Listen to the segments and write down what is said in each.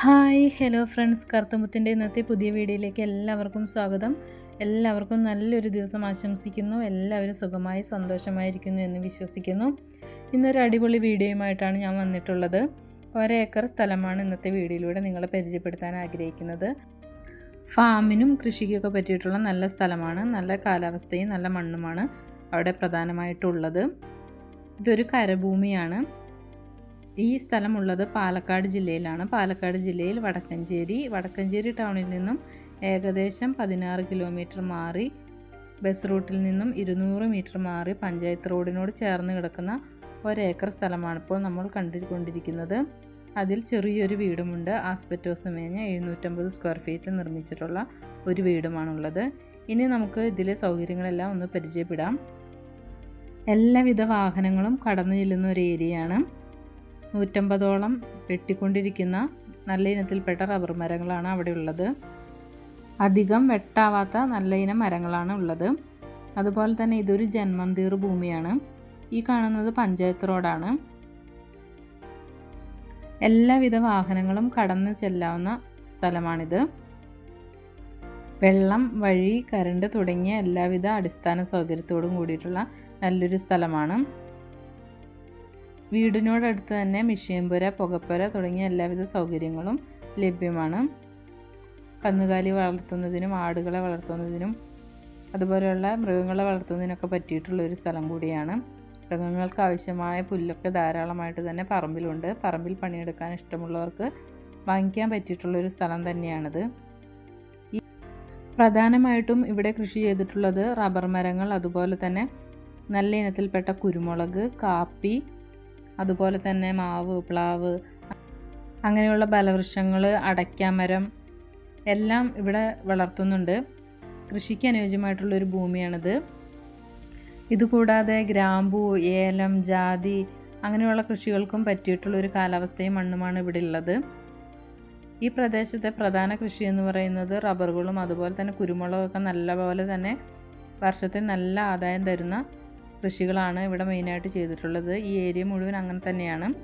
Hi hello friends. കറുത്തമുത്തിന്റെ ഇന്നത്തെ പുതിയ വീഡിയോയിലേക്ക് എല്ലാവർക്കും സ്വാഗതം. എല്ലാവർക്കും നല്ലൊരു ദിവസം ആശംസിക്കുന്നു. എല്ലാവരും സുഖമായി സന്തോഷമായിരിക്കുന്നു എന്ന് വിശ്വസിക്കുന്നു. ഇന്നൊരു അടിപൊളി വീഡിയോയുമായിട്ടാണ് ഞാൻ വന്നിട്ടുള്ളത്. ഒരേക്കർ സ്ഥലമാണ് ഇന്നത്തെ വീഡിയോയിലൂടെ നിങ്ങളെ പരിചയപ്പെടുത്താൻ ആഗ്രഹിക്കുന്നത്. ഫാമിനും കൃഷിക്കൊക്കെ പറ്റിയിട്ടുള്ള നല്ല സ്ഥലമാണ്. നല്ല കാലാവസ്ഥയും നല്ല മണ്ണുമാണ് അവിടെ പ്രധാനമായിട്ടുള്ളത്. ഇതൊരു കരഭൂമിയാണ്. ഈ സ്ഥലമുള്ളത് പാലക്കാട് ജില്ലയിലാണ്. പാലക്കാട് ജില്ലയിൽ വടക്കഞ്ചേരി വടക്കഞ്ചേരി ടൗണിൽ നിന്നും ഏകദേശം പതിനാറ് കിലോമീറ്റർ മാറി ബസ് റൂട്ടിൽ നിന്നും ഇരുന്നൂറ് മീറ്റർ മാറി പഞ്ചായത്ത് റോഡിനോട് ചേർന്ന് കിടക്കുന്ന ഒരേക്കർ സ്ഥലമാണ് ഇപ്പോൾ നമ്മൾ കണ്ടുകൊണ്ടിരിക്കുന്നത്. അതിൽ ചെറിയൊരു വീടുമുണ്ട്. ആസ്പെറ്റോസ് മേഞ്ഞ എഴുന്നൂറ്റമ്പത് സ്ക്വയർ ഫീറ്റ് നിർമ്മിച്ചിട്ടുള്ള ഒരു വീടുമാണുള്ളത്. ഇനി നമുക്ക് ഇതിലെ സൗകര്യങ്ങളെല്ലാം ഒന്ന് പരിചയപ്പെടാം. എല്ലാവിധ വാഹനങ്ങളും കടന്നു ചെല്ലുന്ന ഒരു ഏരിയയാണ്. നൂറ്റമ്പതോളം വെട്ടിക്കൊണ്ടിരിക്കുന്ന നല്ല ഇനത്തിൽപ്പെട്ട റബ്ബർ മരങ്ങളാണ് അവിടെ ഉള്ളത് അധികം വെട്ടാവാത്ത നല്ല ഇനം മരങ്ങളാണ് ഉള്ളത്. അതുപോലെ തന്നെ ഇതൊരു ജന്മന്തീർ ഭൂമിയാണ്. ഈ കാണുന്നത് പഞ്ചായത്ത് റോഡാണ്. എല്ലാവിധ വാഹനങ്ങളും കടന്നു ചെല്ലാവുന്ന സ്ഥലമാണിത്. വെള്ളം വഴി കരണ്ട് തുടങ്ങിയ എല്ലാവിധ അടിസ്ഥാന സൗകര്യത്തോടും കൂടിയിട്ടുള്ള നല്ലൊരു സ്ഥലമാണ്. വീടിനോടടുത്ത് തന്നെ മിഷ്യമ്പുര പുകപ്പുര തുടങ്ങിയ എല്ലാവിധ സൗകര്യങ്ങളും ലഭ്യമാണ്. കന്നുകാലി വളർത്തുന്നതിനും ആടുകളെ വളർത്തുന്നതിനും അതുപോലെയുള്ള മൃഗങ്ങളെ വളർത്തുന്നതിനൊക്കെ പറ്റിയിട്ടുള്ള ഒരു സ്ഥലം കൂടിയാണ്. മൃഗങ്ങൾക്ക് ആവശ്യമായ പുല്ലൊക്കെ ധാരാളമായിട്ട് തന്നെ പറമ്പിലുണ്ട്. പറമ്പിൽ പണിയെടുക്കാൻ ഇഷ്ടമുള്ളവർക്ക് വാങ്ങിക്കാൻ പറ്റിയിട്ടുള്ളൊരു സ്ഥലം തന്നെയാണിത്. പ്രധാനമായിട്ടും ഇവിടെ കൃഷി ചെയ്തിട്ടുള്ളത് റബ്ബർ മരങ്ങൾ അതുപോലെ തന്നെ നല്ല ഇനത്തിൽപ്പെട്ട കുരുമുളക് കാപ്പി അതുപോലെ തന്നെ മാവ് പ്ലാവ് അങ്ങനെയുള്ള ബലവൃക്ഷങ്ങൾ അടയ്ക്കാമരം എല്ലാം ഇവിടെ വളർത്തുന്നുണ്ട്. കൃഷിക്ക് അനുയോജ്യമായിട്ടുള്ളൊരു ഭൂമിയാണിത്. ഇതുകൂടാതെ ഗ്രാമ്പു ഏലം ജാതി അങ്ങനെയുള്ള കൃഷികൾക്കും പറ്റിയിട്ടുള്ളൊരു കാലാവസ്ഥയും മണ്ണുമാണ് ഇവിടെ ഉള്ളത്. ഈ പ്രദേശത്തെ പ്രധാന കൃഷി എന്ന് പറയുന്നത് റബ്ബറുകളും അതുപോലെ തന്നെ കുരുമുളകൊക്കെ നല്ലപോലെ തന്നെ വർഷത്തിൽ നല്ല ആദായം തരുന്ന കൃഷികളാണ് ഇവിടെ മെയിനായിട്ട് ചെയ്തിട്ടുള്ളത്. ഈ ഏരിയ മുഴുവൻ അങ്ങനെ തന്നെയാണ്.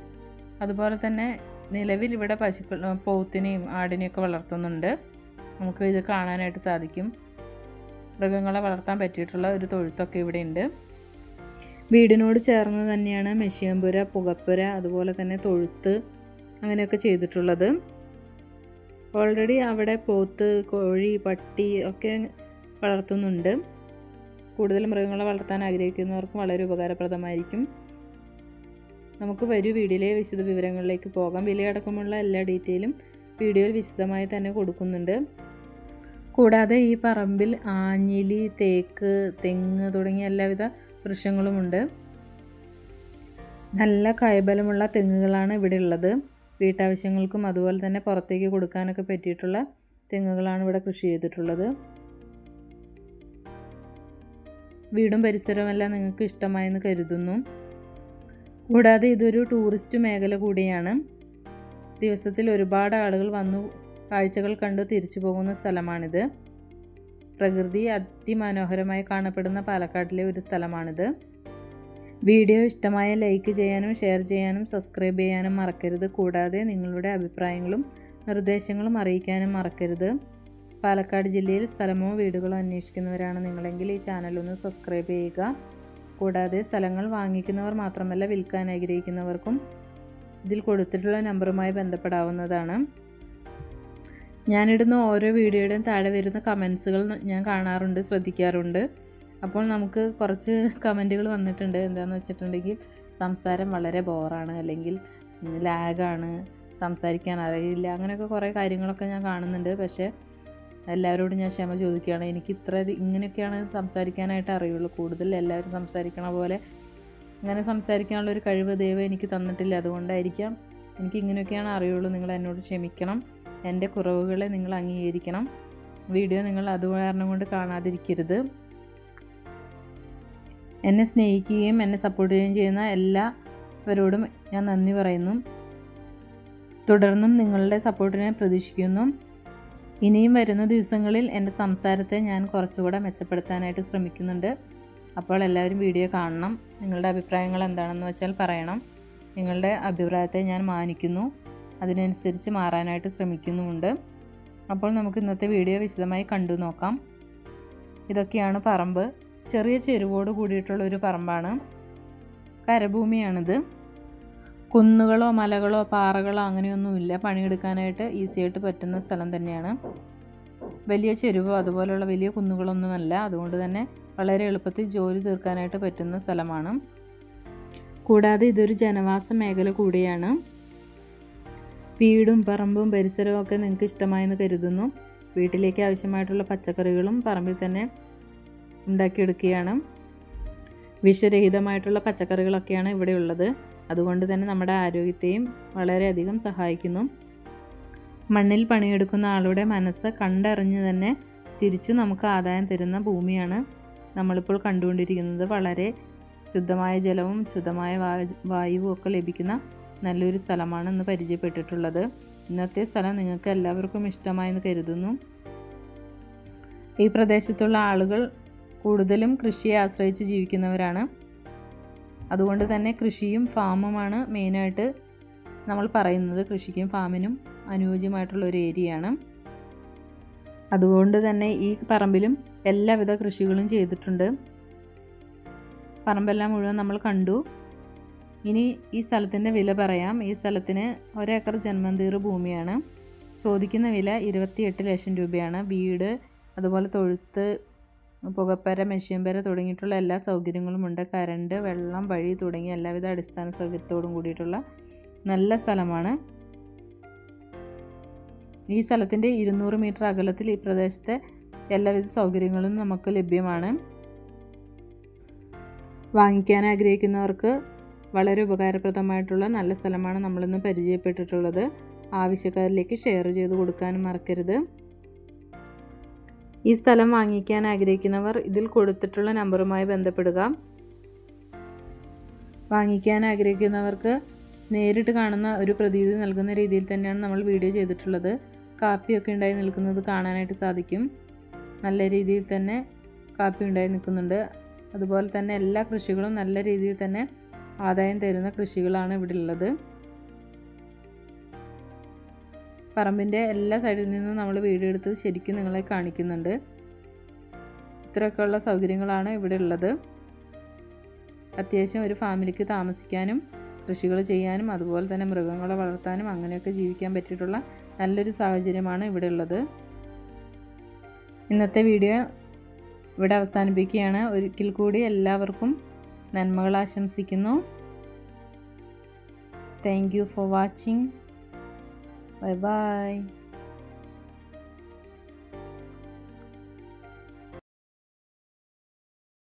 അതുപോലെ തന്നെ നിലവിൽ ഇവിടെ പശുക്കൾ പോത്തിനെയും ആടിനെയൊക്കെ വളർത്തുന്നുണ്ട്. നമുക്ക് ഇത് കാണാനായിട്ട് സാധിക്കും. മൃഗങ്ങളെ വളർത്താൻ പറ്റിയിട്ടുള്ള ഒരു തൊഴുത്തൊക്കെ ഇവിടെ ഉണ്ട്. വീടിനോട് ചേർന്ന് തന്നെയാണ് മെഷ്യാമ്പുര പുകപ്പുര അതുപോലെ തന്നെ തൊഴുത്ത് അങ്ങനെയൊക്കെ ചെയ്തിട്ടുള്ളത്. ഓൾറെഡി അവിടെ പോത്ത് കോഴി പട്ടി ഒക്കെ വളർത്തുന്നുണ്ട്. കൂടുതൽ മൃഗങ്ങളെ വളർത്താൻ ആഗ്രഹിക്കുന്നവർക്കും വളരെ ഉപകാരപ്രദമായിരിക്കും. നമുക്ക് വരൂ വീഡിയോയിലെ വിശദ വിവരങ്ങളിലേക്ക് പോകാം. വിലയടക്കമുള്ള എല്ലാ ഡീറ്റെയിലും വീഡിയോയിൽ വിശദമായി തന്നെ കൊടുക്കുന്നുണ്ട്. കൂടാതെ ഈ പറമ്പിൽ ആഞ്ഞിലി തേക്ക് തെങ്ങ് തുടങ്ങിയ എല്ലാവിധ വൃക്ഷങ്ങളുമുണ്ട്. നല്ല കായബലമുള്ള തെങ്ങുകളാണ് ഇവിടെ ഉള്ളത്. വീട്ടാവശ്യങ്ങൾക്കും അതുപോലെ തന്നെ പുറത്തേക്ക് കൊടുക്കാനൊക്കെ പറ്റിയിട്ടുള്ള തെങ്ങുകളാണ് ഇവിടെ കൃഷി ചെയ്തിട്ടുള്ളത്. വീടും പരിസരവുമെല്ലാം നിങ്ങൾക്ക് ഇഷ്ടമായെന്ന് കരുതുന്നു. കൂടാതെ ഇതൊരു ടൂറിസ്റ്റ് മേഖല കൂടിയാണ്. ദിവസത്തിൽ ഒരുപാട് ആളുകൾ വന്നു കാഴ്ചകൾ കണ്ട് തിരിച്ചു പോകുന്ന സ്ഥലമാണിത്. പ്രകൃതി അതിമനോഹരമായി കാണപ്പെടുന്ന പാലക്കാട്ടിലെ ഒരു സ്ഥലമാണിത്. വീഡിയോ ഇഷ്ടമായ ലൈക്ക് ചെയ്യാനും ഷെയർ ചെയ്യാനും സബ്സ്ക്രൈബ് ചെയ്യാനും മറക്കരുത്. കൂടാതെ നിങ്ങളുടെ അഭിപ്രായങ്ങളും നിർദ്ദേശങ്ങളും അറിയിക്കാനും മറക്കരുത്. പാലക്കാട് ജില്ലയിൽ സ്ഥലമോ വീടുകളോ അന്വേഷിക്കുന്നവരാണ് നിങ്ങളെങ്കിൽ ഈ ചാനലൊന്ന് സബ്സ്ക്രൈബ് ചെയ്യുക. കൂടാതെ സ്ഥലങ്ങൾ വാങ്ങിക്കുന്നവർ മാത്രമല്ല വിൽക്കാൻ ആഗ്രഹിക്കുന്നവർക്കും ഇതിൽ കൊടുത്തിട്ടുള്ള നമ്പറുമായി ബന്ധപ്പെടാവുന്നതാണ്. ഞാനിടുന്ന ഓരോ വീഡിയോയുടെയും താഴെ വരുന്ന കമൻസുകൾ ഞാൻ കാണാറുണ്ട് ശ്രദ്ധിക്കാറുണ്ട്. അപ്പോൾ നമുക്ക് കുറച്ച് കമന്റുകൾ വന്നിട്ടുണ്ട്. എന്താണെന്ന് വെച്ചിട്ടുണ്ടെങ്കിൽ സംസാരം വളരെ ബോറാണ് അല്ലെങ്കിൽ ലാഗാണ് സംസാരിക്കാൻ അറിയില്ല അങ്ങനെയൊക്കെ കുറേ കാര്യങ്ങളൊക്കെ ഞാൻ കാണുന്നുണ്ട്. പക്ഷേ എല്ലാവരോടും ഞാൻ ക്ഷമ ചോദിക്കുകയാണ്. എനിക്ക് ഇത്ര ഇങ്ങനെയൊക്കെയാണ് സംസാരിക്കാനായിട്ട് അറിയുള്ളൂ. കൂടുതൽ എല്ലാവരും സംസാരിക്കണ പോലെ അങ്ങനെ സംസാരിക്കാനുള്ള ഒരു കഴിവ് ദൈവം എനിക്ക് തന്നിട്ടില്ല. അതുകൊണ്ടായിരിക്കാം എനിക്ക് ഇങ്ങനെയൊക്കെയാണ് അറിയുള്ളൂ. നിങ്ങൾ എന്നോട് ക്ഷമിക്കണം. എന്റെ കുറവുകളെ നിങ്ങൾ അംഗീകരിക്കണം. വീഡിയോ നിങ്ങൾ അത് കാരണം കൊണ്ട് കാണാതിരിക്കരുത്. എന്നെ സ്നേഹിക്കുകയും എന്നെ സപ്പോർട്ട് ചെയ്യുകയും ചെയ്യുന്ന എല്ലാവരോടും ഞാൻ നന്ദി പറയുന്നു. തുടർന്നും നിങ്ങളുടെ സപ്പോർട്ടിനെ പ്രതീക്ഷിക്കുന്നു. ഇനിയും വരുന്ന ദിവസങ്ങളിൽ എന്റെ സംസാരത്തെ ഞാൻ കുറച്ചുകൂടെ മെച്ചപ്പെടുത്താനായിട്ട് ശ്രമിക്കുന്നുണ്ട്. അപ്പോൾ എല്ലാവരും വീഡിയോ കാണണം. നിങ്ങളുടെ അഭിപ്രായങ്ങൾ എന്താണെന്ന് വെച്ചാൽ പറയണം. നിങ്ങളുടെ അഭിപ്രായത്തെ ഞാൻ മാനിക്കുന്നു. അതിനനുസരിച്ച് മാറാനായിട്ട് ശ്രമിക്കുന്നുമുണ്ട്. അപ്പോൾ നമുക്ക് ഇന്നത്തെ വീഡിയോ വിശദമായി കണ്ടു നോക്കാം. ഇതൊക്കെയാണ് പറമ്പ്. ചെറിയ ചെരുവോട് കൂടിയിട്ടുള്ള ഒരു പറമ്പാണ്. കരഭൂമിയാണിത്. കുന്നുകളോ മലകളോ പാറകളോ അങ്ങനെയൊന്നുമില്ല. പണിയെടുക്കാനായിട്ട് ഈസിയായിട്ട് പറ്റുന്ന സ്ഥലം തന്നെയാണ്. വലിയ ചെരുവോ അതുപോലെയുള്ള വലിയ കുന്നുകളൊന്നുമല്ല. അതുകൊണ്ട് തന്നെ വളരെ എളുപ്പത്തിൽ ജോലി തീർക്കാനായിട്ട് പറ്റുന്ന സ്ഥലമാണ്. കൂടാതെ ഇതൊരു ജനവാസ മേഖല കൂടിയാണ്. വീടും പറമ്പും പരിസരവും ഒക്കെ നിങ്ങൾക്ക് ഇഷ്ടമായെന്ന് കരുതുന്നു. വീട്ടിലേക്ക് ആവശ്യമായിട്ടുള്ള പച്ചക്കറികളും പറമ്പിൽ തന്നെ ഉണ്ടാക്കിയെടുക്കുകയാണ്. വിഷരഹിതമായിട്ടുള്ള പച്ചക്കറികളൊക്കെയാണ് ഇവിടെ ഉള്ളത്. അതുകൊണ്ട് തന്നെ നമ്മുടെ ആരോഗ്യത്തെയും വളരെയധികം സഹായിക്കുന്നു. മണ്ണിൽ പണിയെടുക്കുന്ന ആളുടെ മനസ്സ് കണ്ടറിഞ്ഞ് തന്നെ തിരിച്ചു നമുക്ക് ആദായം തരുന്ന ഭൂമിയാണ് നമ്മളിപ്പോൾ കണ്ടുകൊണ്ടിരിക്കുന്നത്. വളരെ ശുദ്ധമായ ജലവും ശുദ്ധമായ വായുവും ഒക്കെ ലഭിക്കുന്ന നല്ലൊരു സ്ഥലമാണ് ഇന്ന് പരിചയപ്പെട്ടിട്ടുള്ളത്. ഇന്നത്തെ സ്ഥലം നിങ്ങൾക്ക് എല്ലാവർക്കും ഇഷ്ടമായെന്ന് കരുതുന്നു. ഈ പ്രദേശത്തുള്ള ആളുകൾ കൂടുതലും കൃഷിയെ ആശ്രയിച്ച് ജീവിക്കുന്നവരാണ്. അതുകൊണ്ട് തന്നെ കൃഷിയും ഫാമുമാണ് മെയിനായിട്ട് നമ്മൾ പറയുന്നത്. കൃഷിക്കും ഫാമിനും അനുയോജ്യമായിട്ടുള്ള ഒരു ഏരിയയാണ്. അതുകൊണ്ട് തന്നെ ഈ പറമ്പിലും എല്ലാവിധ കൃഷികളും ചെയ്തിട്ടുണ്ട്. പറമ്പെല്ലാം മുഴുവൻ നമ്മൾ കണ്ടു. ഇനി ഈ സ്ഥലത്തിന്റെ വില പറയാം. ഈ സ്ഥലത്തിന് ഒരേക്കർ ജന്മന്തീർ ഭൂമിയാണ്. ചോദിക്കുന്ന വില ഇരുപത്തിയെട്ട് ലക്ഷം രൂപയാണ്. വീട് അതുപോലെ തൊഴുത്ത് പുകപ്പര മെഷീൻപര തുടങ്ങിയിട്ടുള്ള എല്ലാ സൗകര്യങ്ങളും ഉണ്ട്. കരണ്ട് വെള്ളം വഴി തുടങ്ങിയ എല്ലാവിധ അടിസ്ഥാന സൗകര്യത്തോടും കൂടിയിട്ടുള്ള നല്ല സ്ഥലമാണ്. ഈ സ്ഥലത്തിന്റെ ഇരുന്നൂറ് മീറ്റർ അകലത്തിൽ ഈ പ്രദേശത്തെ എല്ലാവിധ സൗകര്യങ്ങളും നമുക്ക് ലഭ്യമാണ്. വാങ്ങിക്കാൻ ആഗ്രഹിക്കുന്നവർക്ക് വളരെ ഉപകാരപ്രദമായിട്ടുള്ള നല്ല സ്ഥലമാണ് നമ്മളിന്ന് പരിചയപ്പെട്ടിട്ടുള്ളത്. ആവശ്യക്കാരിലേക്ക് ഷെയർ ചെയ്ത് കൊടുക്കാനും മറക്കരുത്. ഈ സ്ഥലം വാങ്ങിക്കാൻ ആഗ്രഹിക്കുന്നവർ ഇതിൽ കൊടുത്തിട്ടുള്ള നമ്പറുമായി ബന്ധപ്പെടുക. വാങ്ങിക്കാൻ ആഗ്രഹിക്കുന്നവർക്ക് നേരിട്ട് കാണുന്ന ഒരു പ്രതീതി നൽകുന്ന രീതിയിൽ തന്നെയാണ് നമ്മൾ വീഡിയോ ചെയ്തിട്ടുള്ളത്. കാപ്പിയൊക്കെ ഉണ്ടായി നിൽക്കുന്നത് കാണാനായിട്ട് സാധിക്കും. നല്ല രീതിയിൽ തന്നെ കാപ്പി ഉണ്ടായി നിൽക്കുന്നുണ്ട്. അതുപോലെ തന്നെ എല്ലാ കൃഷികളും നല്ല രീതിയിൽ തന്നെ ആദായം തരുന്ന കൃഷികളാണ് ഇവിടെ ഉള്ളത്. പറമ്പിന്റെ എല്ലാ സൈഡിൽ നിന്നും നമ്മൾ വീഡിയോ എടുത്ത് ശരിക്കും നിങ്ങളെ കാണിക്കുന്നുണ്ട്. ഇത്രയൊക്കെയുള്ള സൗകര്യങ്ങളാണ് ഇവിടെ ഉള്ളത്. അത്യാവശ്യം ഒരു ഫാമിലിക്ക് താമസിക്കാനും കൃഷികൾ ചെയ്യാനും അതുപോലെ തന്നെ മൃഗങ്ങളെ വളർത്താനും അങ്ങനെയൊക്കെ ജീവിക്കാൻ പറ്റിയിട്ടുള്ള നല്ലൊരു സാഹചര്യമാണ് ഇവിടെ ഉള്ളത്. ഇന്നത്തെ വീഡിയോ ഇവിടെ അവസാനിപ്പിക്കുകയാണ്. ഒരിക്കൽ കൂടി എല്ലാവർക്കും നന്മകൾ ആശംസിക്കുന്നു. Thank you for watching Bye-bye.